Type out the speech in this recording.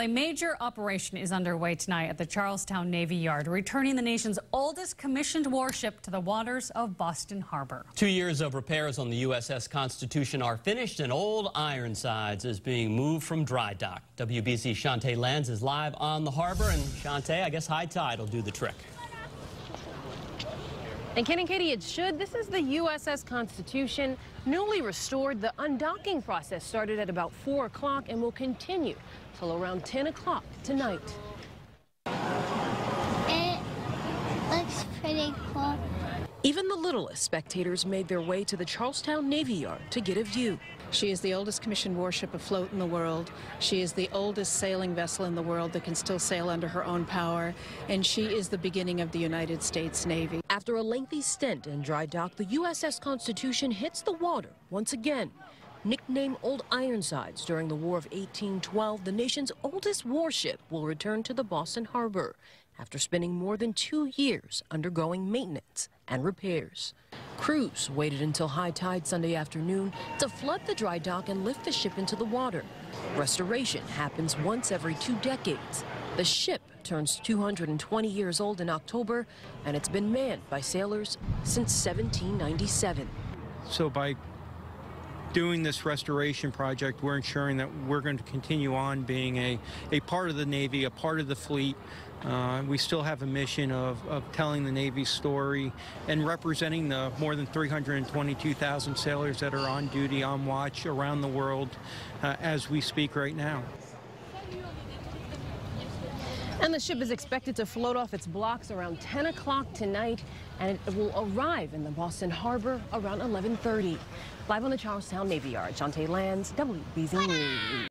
A major operation is underway tonight at the Charlestown Navy Yard, returning the nation's oldest commissioned warship to the waters of Boston Harbor. Two years of repairs on the USS Constitution are finished and Old Ironsides is being moved from dry dock. WBZ Chantee Lans is live on the harbor and Chantee, I guess high tide will do the trick. And Ken and Katie, it should. This is the USS Constitution, newly restored. The undocking process started at about 4 o'clock and will continue till around 10 o'clock tonight. It looks pretty cool. Even the littlest spectators made their way to the Charlestown Navy Yard to get a view. She is the oldest commissioned warship afloat in the world. She is the oldest sailing vessel in the world that can still sail under her own power. And she is the beginning of the United States Navy. After a lengthy stint in dry dock, the USS Constitution hits the water once again. Nicknamed Old Ironsides during the War of 1812, the nation's oldest warship will return to the Boston Harbor after spending more than two years undergoing maintenance and repairs. Crews waited until high tide Sunday afternoon to flood the dry dock and lift the ship into the water. Restoration happens once every two decades. The ship turns 220 years old in October, and it's been manned by sailors since 1797. So by doing this restoration project, we're ensuring that we're going to continue on being a, a part of the Navy, a part of the fleet. Uh, we still have a mission of, of telling the Navy's story and representing the more than 322,000 sailors that are on duty, on watch around the world uh, as we speak right now. And the ship is expected to float off its blocks around 10 o'clock tonight, and it will arrive in the Boston Harbor around 1130. Live on the Charlestown Navy Yard, Chantee Lans, WBZ News.